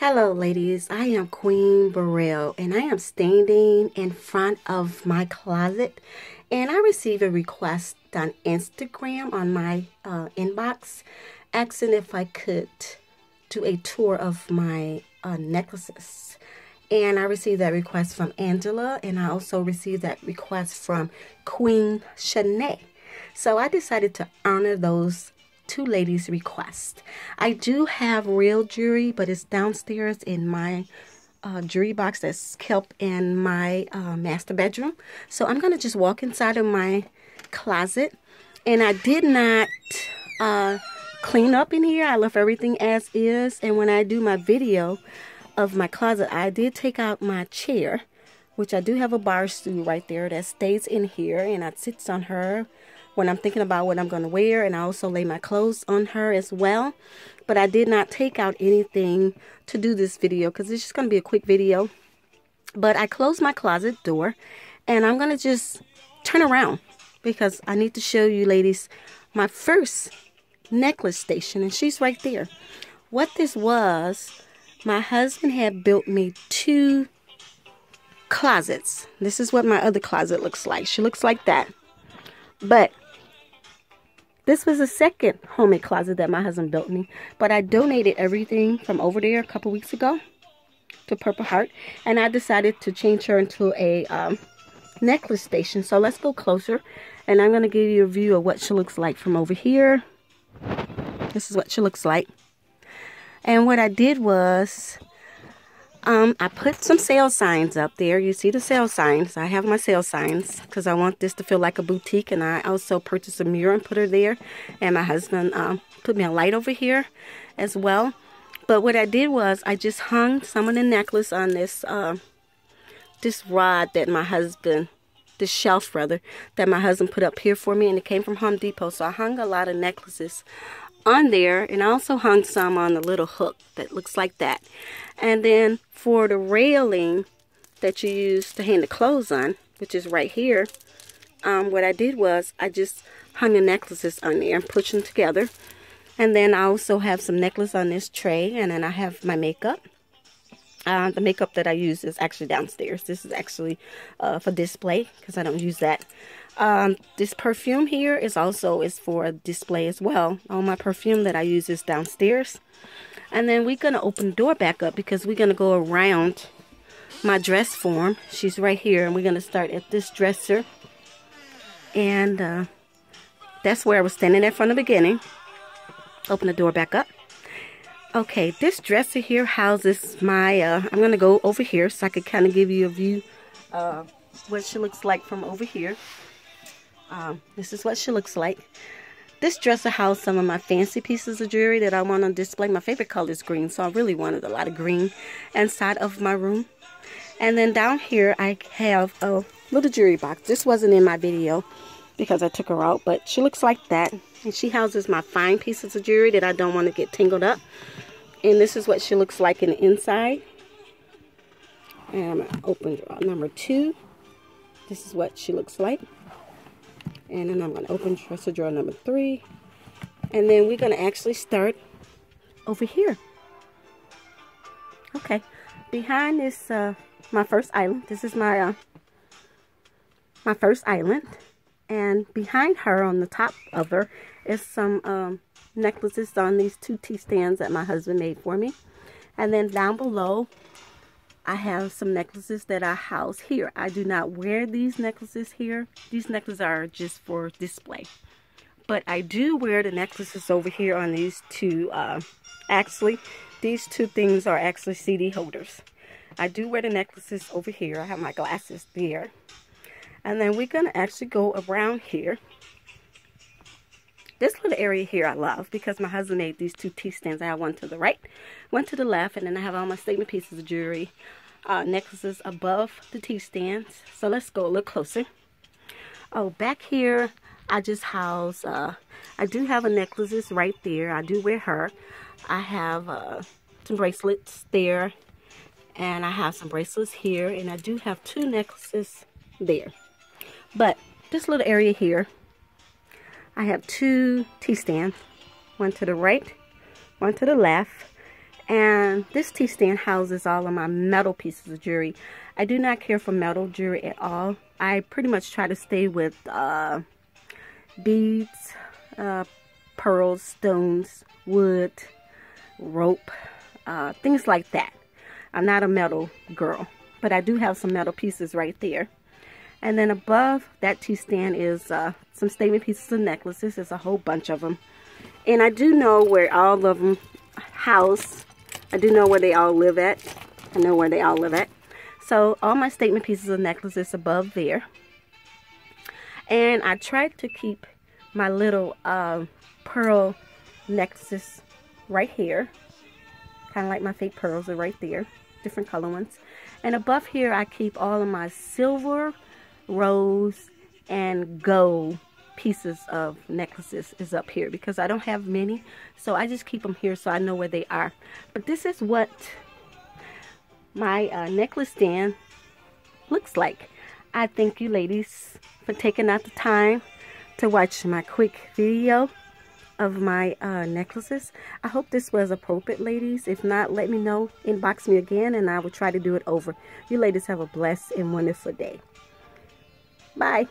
Hello ladies, I am Queen Burwell and I am standing in front of my closet and I received a request on Instagram on my uh, inbox asking if I could do a tour of my uh, necklaces. And I received that request from Angela and I also received that request from Queen Shanae. So I decided to honor those two ladies' request. I do have real jewelry, but it's downstairs in my uh, jewelry box that's kept in my uh, master bedroom. So I'm going to just walk inside of my closet. And I did not uh, clean up in here. I left everything as is. And when I do my video of my closet, I did take out my chair, which I do have a bar stool right there that stays in here. And I sits on her when I'm thinking about what I'm going to wear. And I also lay my clothes on her as well. But I did not take out anything to do this video because it's just going to be a quick video. But I closed my closet door and I'm going to just turn around because I need to show you ladies my first necklace station and she's right there. What this was, my husband had built me two closets. This is what my other closet looks like. She looks like that. But this was the second homemade closet that my husband built me. But I donated everything from over there a couple weeks ago to Purple Heart. And I decided to change her into a um, necklace station. So let's go closer. And I'm going to give you a view of what she looks like from over here. This is what she looks like. And what I did was um, I put some sale signs up there. You see the sale signs. I have my sale signs because I want this to feel like a boutique. And I also purchased a mirror and put her there. And my husband um, put me a light over here as well. But what I did was I just hung some of the necklace on this uh, this rod that my husband, this shelf rather, that my husband put up here for me. And it came from Home Depot. So I hung a lot of necklaces on there and I also hung some on the little hook that looks like that. And then for the railing that you use to hang the clothes on which is right here um, what I did was I just hung the necklaces on there and pushed them together. And then I also have some necklace on this tray and then I have my makeup. Uh, the makeup that I use is actually downstairs. This is actually uh, for display because I don't use that um, this perfume here is also is for display as well. All my perfume that I use is downstairs. And then we're going to open the door back up because we're going to go around my dress form. She's right here and we're going to start at this dresser. And uh, that's where I was standing at from the beginning. Open the door back up. Okay, this dresser here houses my, uh, I'm going to go over here so I could kind of give you a view of what she looks like from over here. Um, this is what she looks like. This dresser housed some of my fancy pieces of jewelry that I want on display. My favorite color is green, so I really wanted a lot of green inside of my room. And then down here, I have a little jewelry box. This wasn't in my video because I took her out, but she looks like that. And she houses my fine pieces of jewelry that I don't want to get tangled up. And this is what she looks like in the inside. And I'm going to open drawer number two. This is what she looks like. And then I'm going to open dresser drawer number three. And then we're going to actually start over here. Okay. Behind this, uh, my first island. This is my, uh, my first island. And behind her, on the top of her, is some um, necklaces on these two T-stands that my husband made for me. And then down below, I have some necklaces that I house here. I do not wear these necklaces here. These necklaces are just for display. But I do wear the necklaces over here on these two. Uh, actually, these two things are actually CD holders. I do wear the necklaces over here. I have my glasses there. And then we're going to actually go around here. This little area here I love because my husband made these two T-stands. I have one to the right, one to the left, and then I have all my statement pieces of jewelry, uh, necklaces above the T-stands. So let's go a little closer. Oh, back here, I just house, uh, I do have a necklaces right there. I do wear her. I have uh, some bracelets there, and I have some bracelets here, and I do have two necklaces there. But this little area here, I have two T-stands. one to the right, one to the left, And this T-stand houses all of my metal pieces of jewelry. I do not care for metal jewelry at all. I pretty much try to stay with uh, beads, uh, pearls, stones, wood, rope, uh, things like that. I'm not a metal girl, but I do have some metal pieces right there. And then above that T-stand is uh, some statement pieces of necklaces. There's a whole bunch of them. And I do know where all of them house. I do know where they all live at. I know where they all live at. So all my statement pieces of necklaces above there. And I tried to keep my little uh, pearl necklaces right here. Kind of like my fake pearls are right there. Different color ones. And above here I keep all of my silver, rose, and gold pieces of necklaces is up here because I don't have many. So I just keep them here so I know where they are. But this is what my uh, necklace stand looks like. I thank you ladies for taking out the time to watch my quick video of my uh, necklaces. I hope this was appropriate, ladies. If not, let me know. Inbox me again, and I will try to do it over. You ladies have a blessed and wonderful day. Bye.